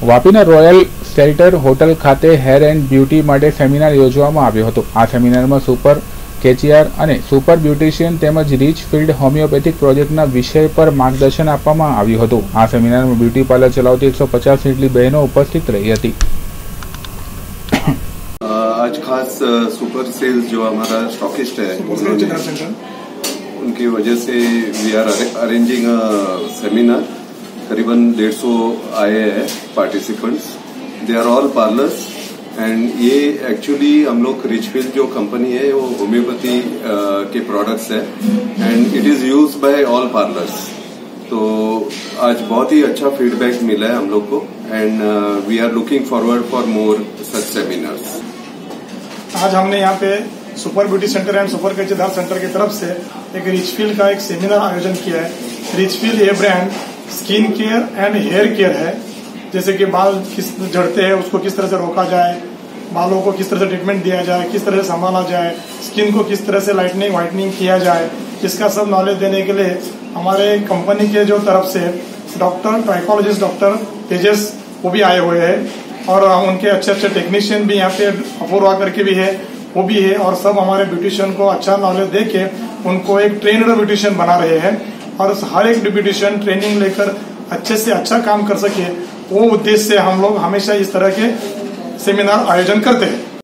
વાપીના royal shelter hotel ખાતે hair and beauty માટે seminar યોજવામાં આવ્યો હતો આ સેમિનારમાં સુપર કેચીઆર અને સુપર બ્યુટિશિયન તેમજ રીચ ફિલ્ડ હોમિયોપેથિક પ્રોજેક્ટના વિષય પર માર્ગદર્શન આપવામાં આવ્યું હતું આ સેમિનારમાં બ્યુટી પાર્લર ચલાવતી એકસો પચાસ જેટલી બહેનો ઉપસ્થિત રહી હતી आज खास सुपर सेल्स जो हमारा स्टॉकिस्ट है उन्होंने उनकी वजह से वी आर अरेंजिंग सेमिनार करीबन डेढ़ सौ आए हैं participants they are all parlours and ये एक्चुअली हम लोग रिचफिल जो कंपनी है, वो होम्योपैथी के प्रोडक्ट्स है. And it is use by all parlours तो आज बहुत ही अच्छा फीडबैक मिला है हम लोग को. And we are looking forward for more such seminars आज हमने यहाँ पे super beauty centre and super कचेदार centre की तरफ़ से एक रिचफिल का एक सेमिनार आयोजन किया है. रिचफिल ये brand skin care and hair care है। जैसे कि बाल किस झड़ते हैं, उसको किस तरह से रोका जाए, बालों को किस तरह से ट्रीटमेंट दिया जाए, किस तरह से संभाला जाए स्किन को किस तरह से लाइटनिंग व्हाइटनिंग किया जाए, इसका सब नॉलेज देने के लिए हमारे कंपनी के जो तरफ़ से डॉक्टर ट्राइकोलॉजिस्ट डॉक्टर तेजस, वो भी आए हुए हैं। और उनके अच्छे अच्छे टेक्नीशियन भी यहाँ पे अपूर्वा करके भी है, वो भी है। और सब हमारे ब्यूटिशियन को अच्छा नॉलेज दे के उनको एक ट्रेनड ब्यूटिशियन बना रहे हैं। और हर एक डिप्यूटेशन ट्रेनिंग लेकर अच्छे से अच्छा काम कर सके, वो उद्देश्य से हम लोग हमेशा इस तरह के सेमिनार आयोजन करते हैं।